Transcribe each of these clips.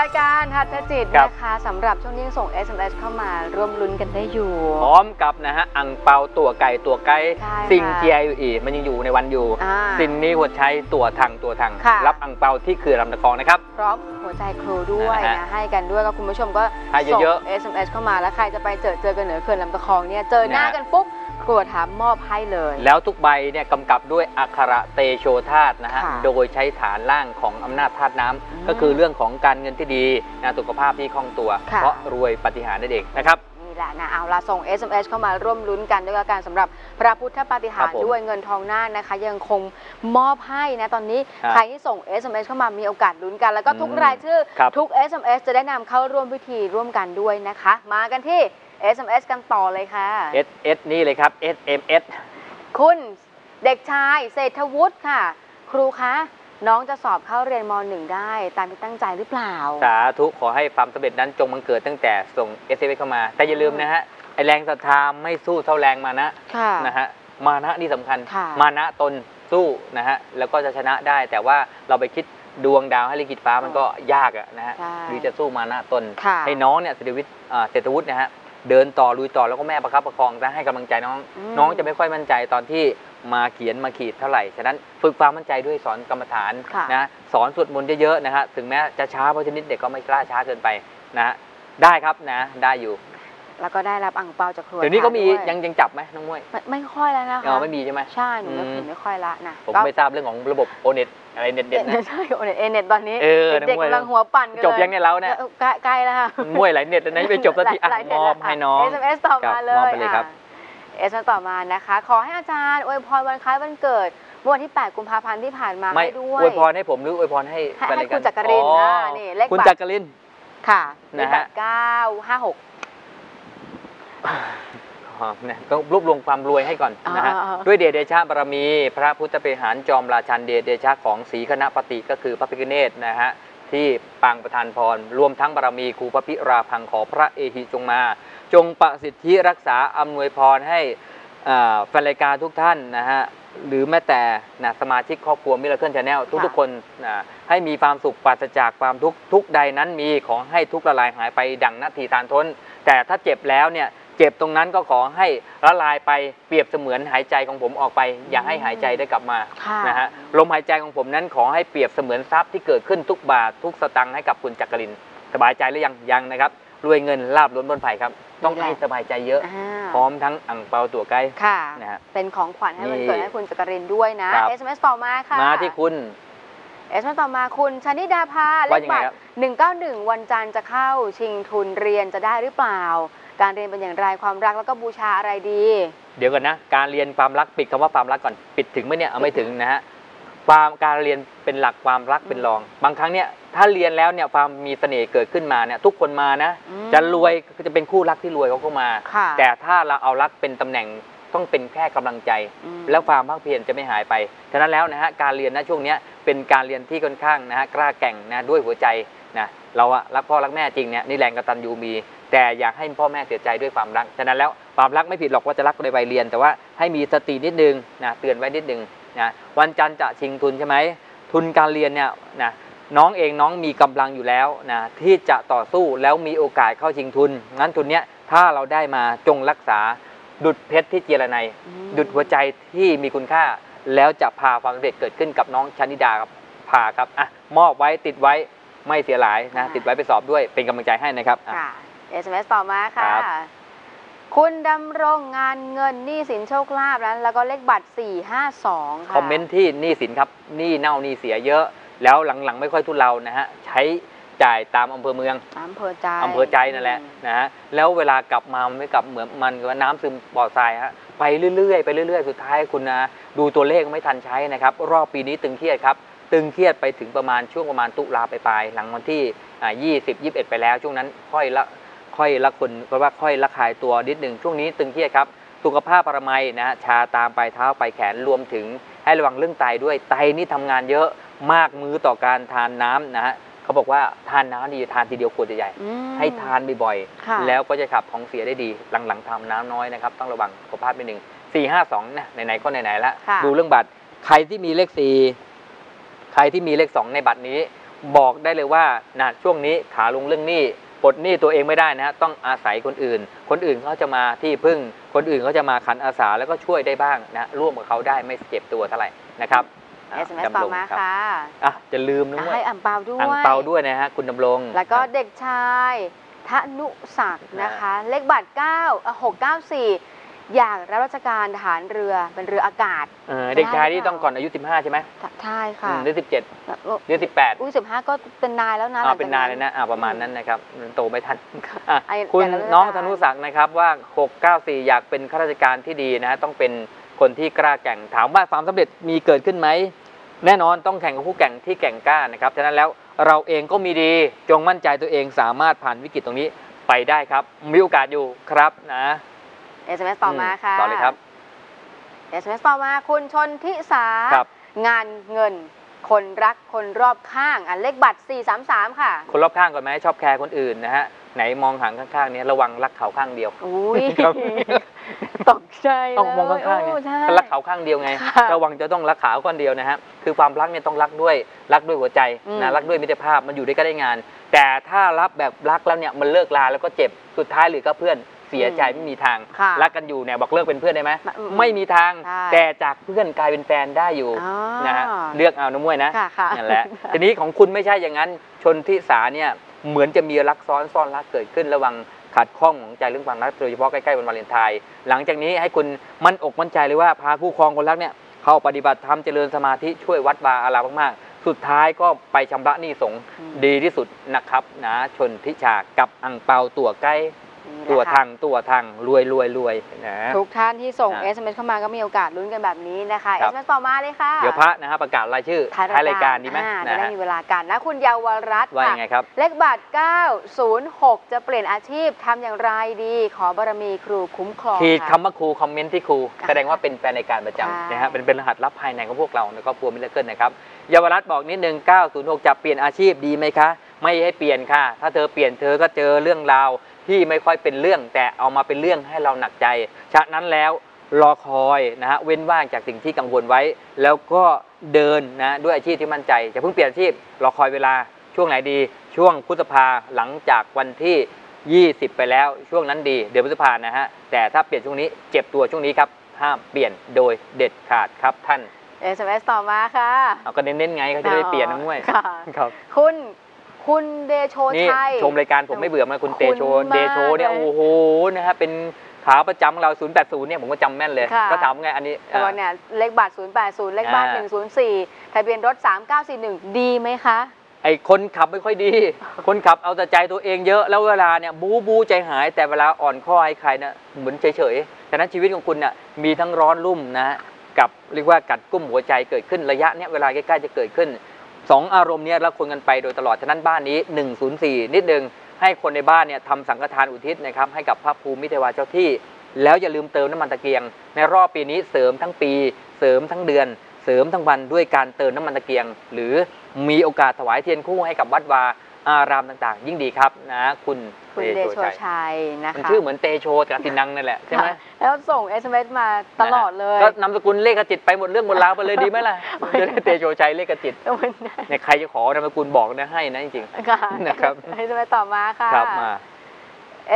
รายการทัศจิตครับ นะคะสำหรับช่วงนี้ยังส่ง SMS เข้ามาร่วมลุ้นกันได้อยู่ พร้อมกับนะฮะอังเปาตัวไก่ตัวไก่ใช่สิ่งค่ะ เจียอยู่อีกมันยังอยู่ในวันอยู่ อ่า สิ่งนี้หัวใช้ตัวทางตัวทางค่ะ รับอังเปาที่คือลำตะกองนะครับ พร้อมหัวใจครูด้วยนะฮะนะให้กันด้วยก็คุณผู้ชมก็ให้ส่ง เยอะ SMS เข้ามาแล้วใครจะไปเจอเจอกันเหนือเขื่อนลำตะคองเนี่ยเจอหน้านะฮะ กันปุ๊บ ครัวถามมอบให้เลย แล้วทุกใบเนี่ยกำกับด้วยอักขระเตโชธาตุนะฮะ ค่ะโดยใช้ฐานล่างของอำนาจธาตุน้ำอืมก็คือเรื่องของการเงินที่ดีนะสุขภาพที่คล่องตัว ค่ะ เพราะรวยปาฏิหารย์นั่นเองนะครับ นี่แหละนะเอาละส่ง SMS เข้ามาร่วมลุ้นกันด้วยละกันสำหรับพระพุทธปาฏิหาครัริบย์ผมด้วยเงินทองหน้าคนะคะ ยังคงมอบให้นะตอนนี้ครับใครที่ส่ง SMS เข้ามามีโอกาสลุ้นกัน แล้วก็ทุกอืมรายชื่อ ครับ ทุก SMS จะได้นำเข้าร่วมพิธีร่วมกันด้วยนะคะ มากันที่ SMS กันต่อเลยค่ะ S S นี่เลยครับ S M S คุณเด็กชายเศรษฐวุฒิค่ะ ครูคะ น้องจะสอบเข้าเรียนม .1 ได้ ตามที่ตั้งใจหรือเปล่า สาธุขอให้ความสำเร็จนั้นจงบังเกิดตั้งแต่ส่ง S M S เข้ามา แต่อย่าลืมนะฮะไอแรงศรัทธาไม่สู้เท่าแรงมานะค่ะ นะฮะมานะนี่สำคัญ ค่ะ มานะตนสู้นะฮะแล้วก็จะชนะได้ แต่ว่าเราไปคิดดวงดาวให้ลิขิตฟ้ามันก็ยากอะนะฮะใช่หรือจะสู้มานะตน ค่ะ ให้น้องเนี่ยเศรษฐวิทย์อ่าเศรษฐวุฒินะฮะ เดินต่อลุยต่อแล้วก็แม่ประคับประคองจะให้กำลังใจน้อง อืม น้องจะไม่ค่อยมั่นใจตอนที่มาเขียนมาขีดเท่าไหร่ฉะนั้นฝึกความมั่นใจด้วยสอนกรรมฐานค่ะ นะสอนสวดมนต์เยอะๆนะฮะถึงแม้จะช้าเพราะชนิดเด็กก็ไม่กล้าช้าเกินไปนะฮะได้ครับนะได้อยู่แล้วก็ได้รับอังเปาจากครัวเดี๋ยวนี้ก็มีด้วยยังยังจับไหมน้องมวยไม่ไม่ค่อยแล้วนะคะอ๋อไม่มีใช่ไหม ใช่หนูไม่อืม เห็นไม่ค่อยละนะผมก็ ไม่ทราบเรื่องของระบบโอเน็ต อะไรเน็ตเด็ดนะ ใช่โอเน็ตเอเน็ตตอนนี้เออเด็กนะมวยๆกำลังหัวปั่นกันจบยังเนี่ยเราเนี่ยออใกล้ใกล้แล้วค่ะมวยหลายเน็ตแล้วนะไปจบสักทีอะหลายเน็มตอแล้วบให้น้องเอสเอ็มเอสต่อครับมาเลมอบยไปเลยครับเอสต่อมานะคะ ขอให้อาจารย์อวยพรวันคล้ายวันเกิดเมื่อวันที่ 8 กุมภาพันธ์ที่ผ่านมาไม่ให้ด้วยอวยพรให้ผมหรืออวยพรให้ให้แฟนให้รายคุณจักรินอ๋อนะนี่เลขคุณบัตรจักรินค่ะเลนะขฮะบัตรเก้าห้าหก อ๋อเนี่ยต้องรวบรวมความรวยให้ก่อนนะฮะอ่าๆด้วยเดชเดชะบารมี พระพุทธเปหารจอมราชันเดชเดชะของศรีคณะปฏิก็คือพระพิฆเนศนะฮะ ที่ปางประทานพร รวมทั้งบารมีครูพระพิราพังขอพระเอหิจงมา จงประสิทธิรักษาอำนวยพรให้อ่าแฟนรายการทุกท่านนะฮะ หรือแม้แต่นะสมาชิกครอบครัว Miracle Channel ทุกๆคนนะให้มีความสุขปราศจากความทุกข์ทุกข์ใดนั้นมีขอให้ทุกข์ละลายหายไปดังนาทีทานทน แต่ถ้าเจ็บแล้วเนี่ย เจ็บตรงนั้นก็ขอให้ละลายไปเปรียบเสมือนหายใจของผมออกไป อย่าให้หายใจได้กลับมาค่ะนะฮะลมหายใจของผมนั้นขอให้เปรียบเสมือนทรัพย์ที่เกิดขึ้นทุกบาททุกสตังค์ให้กับคุณจักริน สบายใจหรือยังยังนะครับรวยเงินลาบล้นบนไผ่ครับ ต้องให้สบายใจเยอะ อ่าพร้อมทั้งอ่างเปาตัวใกล้ค่ะ นะฮะ เป็นของขวัญให้วันนี่เกิดให้คุณจักรินด้วยนะ ครับ SMS ต่อมาค่ะ มาที่คุณเอสมาต่อมาคุณชนิดาภาเลว่าขยังไงบัตครัรบ191 วันจันทร์จะเข้าชิงทุนเรียนจะได้หรือเปล่า การเรียนเป็นอย่างไรความรักแล้วก็บูชาอะไรดี เดี๋ยวก่อนนะ การเรียนความรักปิดคำว่าความรักก่อนปิดถึงไหมเนี่ยเอาไม่ถึงนะฮะความการเรียนเป็นหลักความรักเป็นรอง บางครั้งเนี่ยถ้าเรียนแล้วเนี่ยความมีเสน่ห์เกิดขึ้นมาเนี่ยทุกคนมานะอืมจะรวยก็จะเป็นคู่รักที่รวยเขาก็มาค่ะแต่ถ้าเราเอารักเป็นตำแหน่งต้องเป็นแค่กำลังใจอืมแล้วความภาคเพียรจะไม่หายไปฉะนั้นแล้วนะฮะการเรียนนะช่วงเนี้ยเป็นการเรียนที่ค่อนข้างนะฮะกล้าแกร่งนะด้วยหัวใจนะเราอะรักพ่อรักแม่จริงเนี่ยนี่แรงกตัญญูมี แต่อยากให้พ่อแม่เสียใจด้วยความรัก ฉะนั้นแล้วความรักไม่ผิดหรอกว่าจะรักในวัยเรียน แต่ว่าให้มีสตินิดนึงนะเตือนไว้นิดนึงนะวันจันทร์จะชิงทุนใช่ไหมทุนการเรียนเนี่ยนะน้องเองน้องมีกำลังอยู่แล้วนะที่จะต่อสู้แล้วมีโอกาสเข้าชิงทุน งั้นทุนเนี้ยถ้าเราได้มาจงรักษาดุดเพชรที่เจรไนอืมดุดหัวใจที่มีคุณค่า แล้วจะพาความสำเร็จเกิดขึ้นกับน้องชนิดาครับพาครับอะมอบไว้ติดไว้ไม่เสียหลายนะค่ะติดไว้ไปสอบด้วยเป็นกำลังใจให้นะครับอะค่ะ SMS ต่อมาค่ะ ครับ คุณดำรงงานเงินหนี้สินโชคลาภนั้นแล้วก็เลขบัตร 452 ค่ะ คอมเมนต์ที่หนี้สินครับหนี้เน่าหนี้เสียเยอะ แล้วหลังๆไม่ค่อยทุเลานะฮะใช้จ่ายตามอำเภอเมืองอำเภอใจอำเภอใจนั่นแหละนะฮะแล้วเวลากลับมามันไม่กลับเหมือนมันกับน้ำซึมบ่อทรายฮะไปเรื่อยๆไปเรื่อยๆ สุดท้ายคุณนะดูตัวเลขไม่ทันใช้นะครับ รอบปีนี้ตึงเครียดครับ ตึงเครียดไปถึงประมาณช่วงประมาณตุลาไปปลายๆหลังวันที่อ่า20 21 ไปแล้วช่วงนั้นค่อยละ ค่อยละคนก็ว่าค่อยละคายตัวนิดหนึ่งช่วงนี้ตึงเครียดครับสุขภาพปรมัยนะฮะชาตามปลายเท้าปลายแขนรวมถึงให้ระวังเรื่องไตด้วยไตนี่ทำงานเยอะมากมือต่อการทานน้ำนะฮะเขาบอกว่าทานน้ำดีทานทีเดียวขวดใหญ่ๆอืมให้ทานบ่อยค่ะๆแล้วก็จะขับท้องเสียได้ดีหลังๆทำน้ำน้อยนะครับต้องระวังสุขภาพนิดหนึ่งสี่ห้าสองนะไหนๆก็ไหนๆละค่ะดูเรื่องบัตรใครที่มีเลขสี่ใครที่มีเลขสองในบัตรนี้ บอกได้เลยว่านะช่วงนี้ขาลงเรื่องหนี้ ปลดหนี้ตัวเองไม่ได้นะฮะต้องอาศัยคนอื่น คนอื่นเขาจะมาที่พึ่ง คนอื่นเขาจะมาขันอาสาแล้วก็ช่วยได้บ้างนะร่วมกับเขาได้ไม่เจ็บตัวเท่าไหร่นะครับอะ SMS ดำต่อรงมารับค่ะอะจะลืมนะอะเว้ให้ยอ่ำเปาด้วยอังเปาด้วยนะฮะคุณดำรง แล้วก็ครับเด็กชายธนุศักดิ์นะคะ เลขบัตร9อะ694 อยากรับราชการทหารเรือเป็นเรืออากาศ เออเด็กชายได้หรือนี่เปล่าต้องก่อนอายุ 15 ใช่ไหมใช่ค่ะอืมหรือ 17แล้วหรือ 18อุ้ยสิบห้าก็เป็นนายแล้วนะหอ่าลังจก เป็นนานเลยนะอ่าประมาณนั้นนะครับโตไม่ทันค่ะอะไอ้คุณแต่ละราชการน้องธนุศักดิ์นะครับว่า 694 อยากเป็นข้าราชการที่ดีนะต้องเป็นคนที่กล้าแกร่งถามว่าความสำเร็จมีเกิดขึ้นไหม แน่นอนต้องแข่งกับผู้แข่งที่แข่งกล้านะครับฉะนั้นแล้วเราเองก็มีดีจงมั่นใจตัวเองสามารถผ่านวิกฤตตรงนี้ไปได้ครับ มีโอกาสอยู่ครับนะ SMS ต่อมาค่ะ ต่อเลยครับ SMS ต่อมาคุณชนทิสา ครับ งานเงิน คนรักคนรอบข้างอะเลขบัตร 433 ค่ะ คนรอบข้างก่อนไหมชอบแคร์คนอื่นนะฮะ ไหนมองหางข้างๆเนี้ระวังรักเขาข้างเดียว อุ้ยครับ ตกใจต้องมองข้างๆโอ้เนี่ยใช่ถ้ารักเขาข้างเดียวไง ค่ะระวังจะต้องรักเขาคนเดียวนะฮะ คือความรักเนี่ยต้องรักด้วยรักด้วยหัวใจอืมนะรักด้วยมิตรภาพมันอยู่ด้วยกันได้งาน แต่ถ้ารับแบบรักแล้วเนี่ยมันเลิกลาแล้วก็เจ็บสุดท้ายเหรือก็เพื่อน เสียใจไม่มีทางค่ะรักกันอยู่เนี่ยบอกเลิกเป็นเพื่อนได้ไหมอืมไม่มีทางใช่แต่จากเพื่อนกลายเป็นแฟนได้อยู่อ๋อนะฮะเลือกเอานะมวยนะค่ะค่ะนั่นแหละทีนี้ของคุณไม่ใช่อย่างนั้น ชนทิสาเนี่ยเหมือนจะมีรักซ้อนซ่อนรักเกิดขึ้นระวังขัดข้องของใจเรื่องความรักโดยเฉพาะใกล้ๆวันวาเลนไทน์หลังจากนี้ให้คุณมั่นอกมั่นใจเลยว่าพาคู่ครองคนรักเนี่ยเข้าปฏิบัติธรรมเจริญสมาธิช่วยวัดวาอารามมากๆ สุดท้ายก็ไปชำระหนี้สงฆ์อืม ดีที่สุดนะครับนะชนทิชากับอังเปาตัวใกล้ นี่แหละตัวค่ะทางตัวทางรวยรวยรวยนะ ทุกท่านที่ส่ง อะ SMS เข้ามาก็มีโอกาสลุ้นกันแบบนี้นะคะ ครับ SMS ต่อมาเลยค่ะเดี๋ยวพระนะฮะประกาศรายชื่อท้ายรายการดีไหมอ่าจะนะได้ฮะมีเวลากันนะ คุณเยาวรัตน์ว่าค่ะยังไงครับ เลขบัตร906 จะเปลี่ยนอาชีพทำอย่างไรดี ขอบารมีครูคุ้มครองขีดค่ะคำว่าครูคอมเมนต์ที่ครูแสดงว่าเป็นแฟนรายการประใช่ จำนะฮะเป็นเป็นรหัสลับภายในของพวกเราในครอบครัวมิลเลอร์เกิลนะครับเยาวรัตน์บอกนิดนึง 906 จะเปลี่ยนอาชีพดีไหมคะ ไม่ให้เปลี่ยนค่ะ ถ้าเธอเปลี่ยนเธอก็เจอเรื่องราว ที่ไม่ค่อยเป็นเรื่อง แต่เอามาเป็นเรื่องให้เราหนักใจ ฉะนั้นแล้วรอคอยนะฮะเว้นว่างจากสิ่งที่กังวลไว้ แล้วก็เดินนะด้วยอาชีพที่มั่นใจจะเพิ่งเปลี่ยนอาชีพรอคอยเวลาช่วงไหนดี ช่วงพฤษภาหลังจากวันที่ 20 ไปแล้วช่วงนั้นดีเดือนพฤษภานะฮะแต่ถ้าเปลี่ยนช่วงนี้เจ็บตัวช่วงนี้ครับห้ามเปลี่ยนโดยเด็ดขาดครับท่าน SMS ต่อมาค่ะ เอาก็เน้นๆไงเขาจะได้เปลี่ยนนะมวยค่ะครับคุณ คุณเดโชนี่ชัย ชมรายการผมไม่เบื่อมาคุณเตโชคุณมากเดโชเนี่ยเลยโอ้โหนะฮะเป็นขาประจำของเรา 080 เนี่ยผมก็จำแม่นเลย ค่ะ ก็ถามไงอันนี้ตัวเนี่ยเลขบัตร080 เลขบ้าน อ่า 104 ทะเบียนรถ 3941 ดีไหมคะ ไอ้คนขับไม่ค่อยดี คนขับเอาแต่ใจตัวเองเยอะแล้วเวลาเนี่ยบู๊บู๊ใจหายแต่เวลาอ่อนข้อให้ใครนะเหมือนเฉยๆฉะนั้นชีวิตของคุณน่ะมีทั้งร้อนรุ่มนะกับเรียกว่ากัดกุ้มหัวใจเกิดขึ้นระยะเนี้ยเวลาใกล้ๆจะเกิดขึ้น สองอารมณ์เนี้ยแล้วคนกันไปโดยตลอดฉะนั้นบ้านนี้ 104 นิดนึง ให้คนในบ้านเนี่ยทำสังฆทานอุทิศนะครับให้กับพระภูมิเทวาเจ้าที่ แล้วอย่าลืมเติมน้ำมันตะเกียง ในรอบปีนี้เสริมทั้งปี เสริมทั้งเดือน เสริมทั้งวันด้วยการเติมน้ำมันตะเกียง หรือมีโอกาสถวายเทียนคู่ให้กับวัดวา อารามต่างๆ ยิ่งดีครับนะคุณคุณเดโชชัยนะมันคะชื่อเหมือนเตโชกับตินังนั่นแหละใช่ไหม ค่ะแล้วส่ง SMS มาตลอดเลยก็นำสกุลเลขกจิตไปหมดเรื่องหมดราวไปเลยดีไหมล่ะไม่จะได้เตโชชัยเลขกจิตวันนี้เนี่ยใครจะขอนามสกุลบอกนะให้นะจริง ค่ะ นะครับ SMS ต่อมาค่ะ ๆครับมา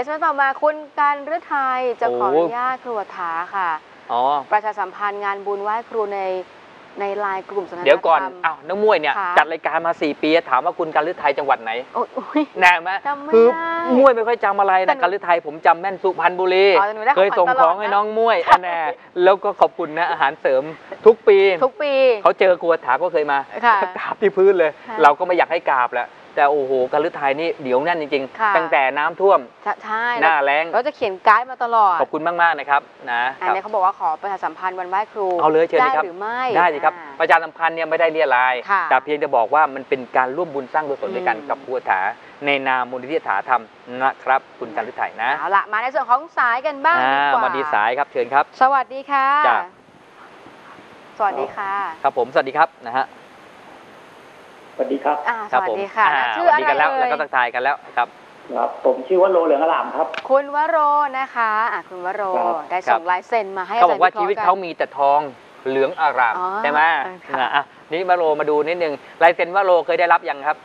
SMS ต่อมาคุณการฤทัยจะขออโอ้นุญาตครูถาค่ะ อ๋อ ประชาสัมพันธ์งานบุญไหว้ครูใน ในไลน์กลุ่มสนทนาธรรมเดี๋ยวก่อนอ้าวนักมวยเนี่ย ค่ะ จัดรายการมา 4 ปี ถามว่าคุณการฤทัยจังหวัดไหนโอ้ยอุ๊ยแน่ไหมจำไม่คือได้มวยไม่ค่อยจำอะไรแต่นะหนูการฤทัยผมจำแม่นสุพรรณบุรี อ๋อแต่หนูได้เคยส่งของขวัญตขลอองดให้นะ น้องมวยใช่แน่แล้วก็ขอบคุณนะอาหารเสริมทุกปี ทุกปี เขาเจอครัวถาก็เคยมาค่ะกราบที่พื้นเลย ค่ะ เราก็ไม่อยากให้กราบแหละ แต่โอ้โหการฤทัยนี่เดี๋ยวแน่นจริงค่ะ ๆ ตั้งแต่น้ำท่วมใช่ใช่หน้าแรงเราจะเขียนไกด์มาตลอดขอบคุณมากๆนะครับนะอันครับ นี้เขาบอกว่าขอประชาสัมพันธ์วันไหว้ครูเอาเลยเชิญเลยได้ครับ หรือไม่ได้สิครับอ่าประชาสัมพันธ์เนี่ยไม่ได้เรียราย ค่ะแต่เพียงจะบอกว่ามันเป็นการร่วมบุญสร้างกุศลด้วยกันอืม กับครัวถาในนามมูลนิธิถาธรรมนะครับ คุณการฤทัยนะเอาละมาในส่วนของสายกันบ้างอ่าดีกว่ามาดีสายครับเชิญครับ สวัสดีค่ะ จ้ะ สวัสดีค่ะ ครับผมสวัสดีครับนะฮะส วัสดีครับอ่าสครับวัสผมดีค่ะอ่าชื่สอวัอะสดีไรกันแล้วเอ่แล้วยก็ทักทายกันแล้วครับ ครับ ผมชื่อว่าโลเหลืองอลามครับ คุณวโรนะคะอะคุณวโรครับ ได้ครัส่บงลายเซ็นมาให้เขาบอกว่าจรย์ชีวิตคระห์เขากันมีแต่ทองเหลืองอารามอ๋อใช่ไหมค่ะนะอะนี่มาโรมาดูนิดนึงลายเซ็นว่าโรเคยได้รับยังครับ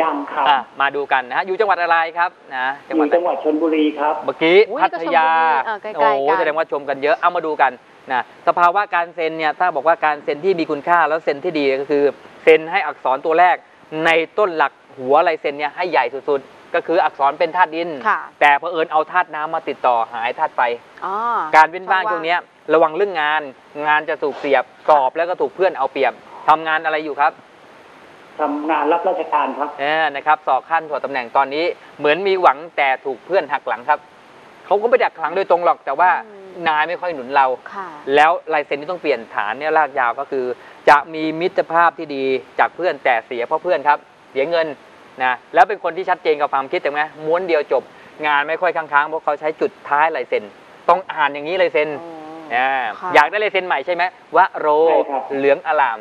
ยังครับอะมาดูกันนะฮะอยู่จังหวัดอะไรครับนะจังอหวัดยู่ไหนจังหวัดชนบุรีครับ เมื่อกี้อุ๊ยพัทยาก็ชลบุรีเออใกล้ๆโอ้โหกันแสดงว่าชมกันเยอะเอามาดูกันนะสภาวะการเซ็นเนี่ยถ้าบอกว่าการเซ็นที่มีคุณค่าแล้วเซ็นที่ดีก็คือ เซ็นให้อักษรตัวแรกในต้นหลักหัวลายเซ็นเนี่ยให้ใหญ่สุดๆ ก็คืออักษรเป็นธาตุดินค่ะแต่เผอิญเอาธาตุน้ำมาติดต่อหายธาตุไฟอ๋อการเว้นว่างช่วงเนี้ยระวังเรื่องงาน งานจะถูกเสียบกรอบแล้วก็ถูกเพื่อนเอาเปรียบทำงานอะไรอยู่ครับทำงานรับราชการครับเออนะครับ สอบขั้นถอดตำแหน่งตอนนี้ เหมือนมีหวังแต่ถูกเพื่อนหักหลังครับเขาก็ไม่ได้หักหลังโดยตรงหรอกแต่ว่าอืมนายไม่ค่อยหนุนเราค่ะแล้วลายเซ็นที่ต้องเปลี่ยนฐานเนี่ยลากยาวก็คือ จะมีมิตรภาพที่ดีจากเพื่อนแต่เสียเพราะเพื่อนครับ เสียเงินนะแล้วเป็นคนที่ชัดเจนกับความคิดถูกไหมม้วนเดียวจบ งานไม่ค่อยค้างๆเพราะเขาใช้จุดท้ายลายเซ็นต้องอ่านอย่างนี้ลายเซ็นอ่าค่ะอยากได้ลายเซ็นใหม่ใช่ไหมวะโรใช่ครับเหลืองอลาม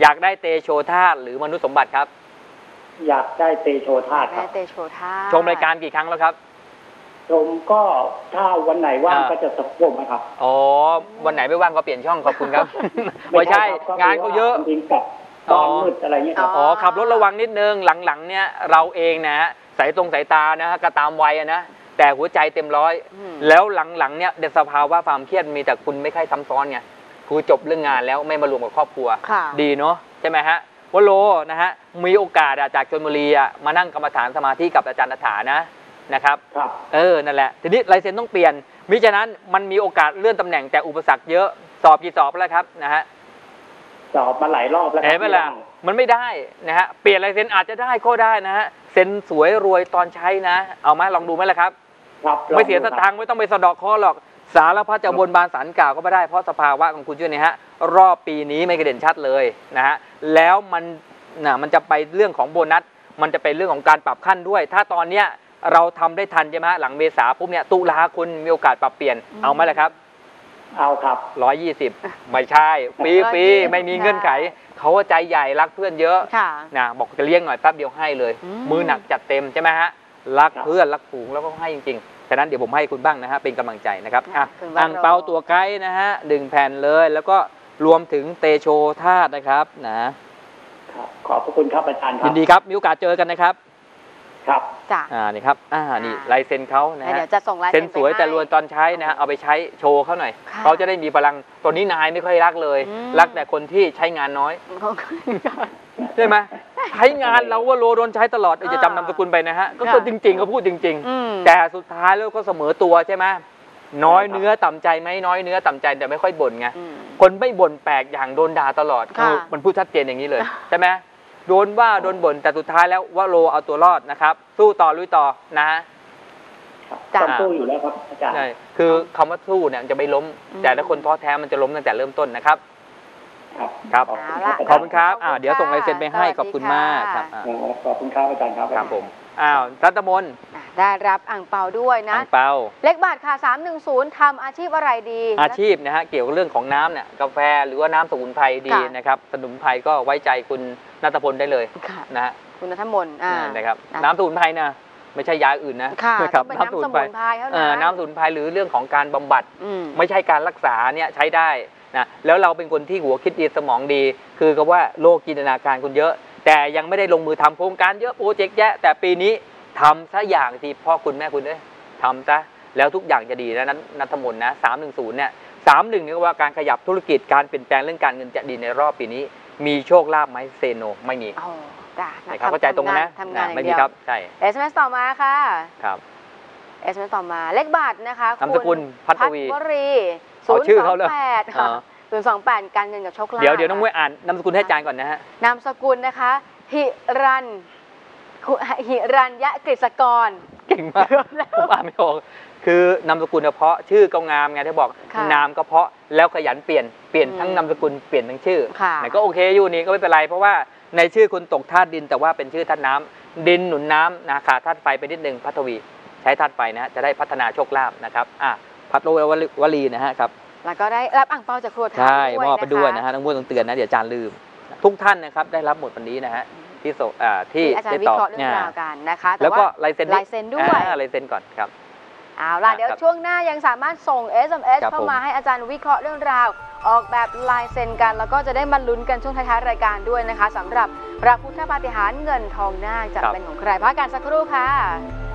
อยากได้เตโชธาตุหรือมนุษย์สมบัติครับ อยากได้เตโชธาตุคแม่รับเตโชธาชมรายการกี่ครั้งแล้วครับ ชมก็ถ้าวันไหนว่างอ่า ก็จะสกมนะครับอ๋อวันไหนไม่ว่างก็เปลี่ยนช่องขอบคุณครับ ไม่ใช่ครับงานเขาเยอะบงทีกลับตอนมืดอะไรเงี้ยครับ อ๋อขับรถระวังนิดนึงหลังๆเนี่ยเราเองนะฮะสายตรงสายตานะฮะก็ตามวัยอะนะแต่หัวใจเต็มร้อย อืม แล้วหลังๆเนี่ยเดสภาวะความเครียดมีแต่คุณไม่ค่อยซ้ำซ้อนไงคือจบเรื่องงานแล้วไม่มารวมกับครอบครัว ค่ะ ดีเนาะใช่ไหมฮะวโลนะฮะมีโอกาสอะจากชนบุรีอะมานั่งกรรมฐานสมาธิกับอาจารย์นัฐานะ นะครับครับเออนั่นแหละทีนี้ลายเซ็นต้องเปลี่ยนมิฉะนั้นมันมีโอกาสเลื่อนตำแหน่งแต่อุปสรรคเยอะสอบกี่สอบแล้วครับนะฮะสอบมาหลายรอบแล้วครัเห็นไหมล่ะมันไม่ได้นะฮะเปลี่ยนลายเซ็นอาจจะได้ก็ได้นะฮะเซ็นสวยรวยตอนใช้นะ เอาไหมลองดูไหมล่ะครับครับไม่เสียสลอดูครับตังค์ไม่ต้องไปสะเดอกข้อหรอกสารพัดจะบนบานสารกล่าวก็ไม่ได้เพราะสภาวะของคุณช่วยนี่ฮะรอบปีนี้ไม่กระเด่นชัดเลยนะฮะแล้วมันนะมันจะไปเรื่องของโบนัส มันจะเป็นเรื่องของการปรับขั้นด้วย ถ้าตอนเนี้ย เราทำได้ทันใช่ไหมฮะหลังเมษาปุ๊บเนี่ยตุลาคุณมีโอกาสปรับเปลี่ยนอืมเอาไหมล่ะครับ เอาครับร้อยยี่สิบไม่ใช่ฟรีฟรี120ไม่มีเงื่อนไขเขาว่าใจใหญ่รักเพื่อนเยอะค่ะนะบอกจะเลี้ยงหน่อยแป๊บเดียวให้เลยอืมมือหนักจัดเต็มใช่ไหมฮะรักครับเพื่อนรักฝูงแล้วก็ให้จริงๆฉะนั้นเดี๋ยวผมให้คุณบ้างนะฮะเป็นกำลังใจนะครับอะคุณวโรอ่างเปาตัวไกด์นะฮะดึงแผ่นเลย แล้วก็รวมถึงเตโชธาตุนะครับนะครับขอบพระคุณครับอาจารย์ครัยิบนดีครับมีโอกาสเจอกันนะครับ ครับจ้ะอ่านี่ครับอ่านี่อ่าลายเซ็นเขานะแล้วฮะเดี๋ยวจะส่งลายเซ็นไปสวยแต่ให้รวยตอนใช้นะฮะเอาไปใช้โชว์เขาหน่อยค่ะเขาจะได้มีพลังตัวนี้นายไม่ค่อยรักเลยอืมรักแต่คนที่ใช้งานน้อยขอบคุณค่ะใช่ไหมใช้งานเราว่าโลโดนใช้ตลอดเออจะอ่าจำนามสกุลไปนะฮะก็ค่ะก็จริงๆเขาพูดจริงอืมๆแต่สุดท้ายแล้วก็เสมอตัวใช่ไหมน้อยเนื้อต่ำใจไหมน้อยเนื้อต่ำใจแต่ไม่ค่อยบ่นไงอืมคนไม่บ่นแปลกอย่างโดนด่าตลอดค่ะเออมันพูดชัดเจนอย่างนี้เลยใช่ไหม โดนว่าโดนบ่นแต่สุดท้ายแล้วว่าโลเอาตัวรอดนะครับ สู้ต่อลุยต่อนะครับจ้ะต้องสู้อยู่แล้วครับอาจารย์ใช่คือคำว่าสู้เนี่ยมันจะไม่ล้มอืมแต่ถ้าคนท้อแท้มันจะล้มตั้งแต่เริ่มต้นนะครับครับครับขอบคุณเอาครัละบขอบคุณครับขอบคุณอ่าเดี๋ยวส่งลายเซ็นไปให้ค่ะขอบคุณสวัสดีมากค่ะครับอ่าขอบคุณครับอาจารย์ครับครับผม อ้าวรัตมนอะได้รับอ่างเปาด้วยนะอังเปา เล็กบาทค่ะ 310ทำอาชีพอะไรดี อาชีพนะฮะเกี่ยวกับเรื่องของน้ำเนี่ยกาแฟหรือว่าน้ำสมุนไพรดีค่ะ นะครับสมุนไพรก็ไว้ใจคุณนัทพลได้เลยค่ะ นะฮะคุณนัทมนต์อ่า นะครับนะน้ำสมุนไพรนะไม่ใช่ยาอื่นนะค่ะนะครัต้องเป็นน้ำสมุนไพรเท่าเอนั้อนน้ำสมุนไพรหรือเรื่องของการบำบัด อืม ไม่ใช่การรักษาเนี่ยใช้ได้นะแล้วเราเป็นคนที่หัวคิดดีสมองดี คือกับว่าโลกจินตนาการคุณเยอะ แต่ยังไม่ได้ลงมือทำโครงการเยอะโปรเจกต์แยะ แต่ปีนี้ทำซะอย่างที่พ่อคุณแม่คุณเอ้ยทำซะแล้วทุกอย่างจะดีนะนัทนัทมนต์นะสามหนึ่งศูนย์เนี่ยสามหนึ่งนี่ก็ว่าการขยับธุรกิจการเปลี่ยนแปลงเรื่องการเงินจะดีในรอบปีนี้ มีโชคลาภไหมเซโนไม่มีโอ้จ้ะนะครับเข้าใจตรงกันนะทำงานนะอย่าไม่งมีเดียวครับใช่เอสเอ็มเอสต่อมาค่ะครับเอสเอ็มเอสต่อมาเลขบาทนะคะนามสกุลพัทวีพัทวรีเอาชื่อเขาเลยแปดอ๋อ ศูนย์สองแปดการเงินกับโชคลาภเดี๋ยวเดี๋ยวน้องมวยอ่านนามสกุลให้อาจารย์ก่อนนะฮะนามสกุลนะคะ หิรันคุหิรันยะกฤษกร เก่งมากเกือบแล้วผมอ่านไม่ออกคือนามสกุลเพราะชื่อก็งามไงที่บอกค่ะนามก็เพราะแล้วขยันเปลี่ยนเปลี่ยนอืมทั้งนามสกุลเปลี่ยนทั้งชื่อค่ะไหนก็โอเคอยู่นี่ก็ไม่เป็นไรเพราะว่าในชื่อคุณตกธาตุดิน แต่ว่าเป็นชื่อธาตุน้ำดินหนุนน้ำนะขาดธาตุไฟไปนิดนึงพัทวี ใช้ธาตุไฟนะฮะจะได้พัฒนาโชคลาภนะครับอะพัทโลวลีนะฮะครับ แล้วก็ได้รับอ่างเปาจากครัวไทยใช่ด้วยมอบไปด้วยนะคฮะน้องมวยต้องเตือนนะเดี๋ยวอาจารย์ลืม ทุกท่านนะครับได้รับหมดวันนี้นะฮะที่ส่งอ่าที่ที่อาจารได้ย์วิตอบเคราะห์เรื่องราวกันนะคะต่แล้วก็าลายเซ็นลายเซ็นด้วยอ่าลายเซ็นก่อนครับเอาล่ะครับเดี๋ยวช่วงหน้ายังสามารถส่ง SMS ครับเข้าผมมาให้อาจารย์วิเคราะห์เรื่องราว ออกแบบลายเซ็นกัน แล้วก็จะได้มาลุ้นกันช่วงท้ายๆรายการด้วยนะคะสำหรับพระพุทธปาฏิหาริย์เงินทองนาคจะครับเป็นของใครพักกันสักครู่ค่ะ